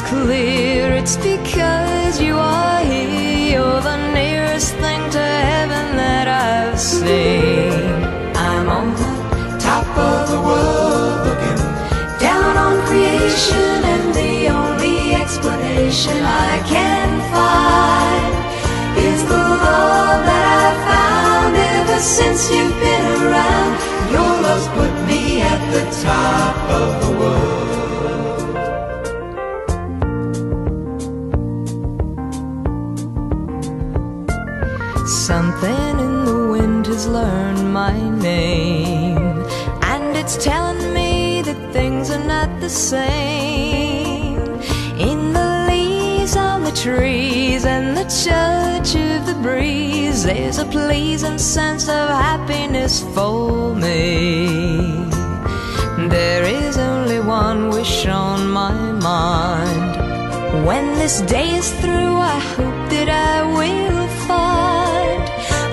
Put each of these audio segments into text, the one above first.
Is clear it's because you are here. You're the nearest thing to heaven that I've seen. I'm on the top of the world looking down on creation, and the only explanation I can find is the love that I've found ever since you've been around. Your love's put me at the top of the world. Something in the wind has learned my name, and it's telling me that things are not the same. In the leaves on the trees and the touch of the breeze, there's a pleasing sense of happiness for me. There is only one wish on my mind. When this day is through, I hope that I will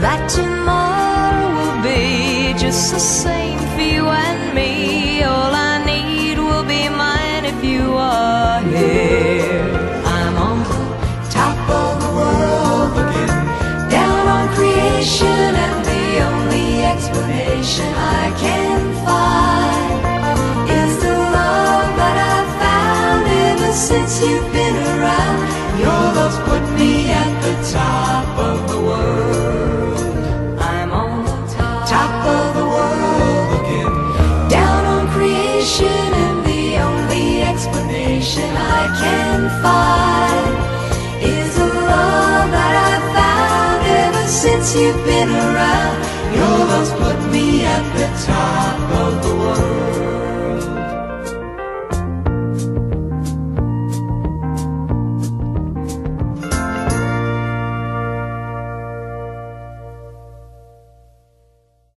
that tomorrow will be just the same for you and me. All I need will be mine if you are here. I'm on the top of the world looking down on creation, and the only explanation I can find is the love that I've found ever since you've been around. Your love's put me at the top of the world. Since you've been around. Your love's put me at the top.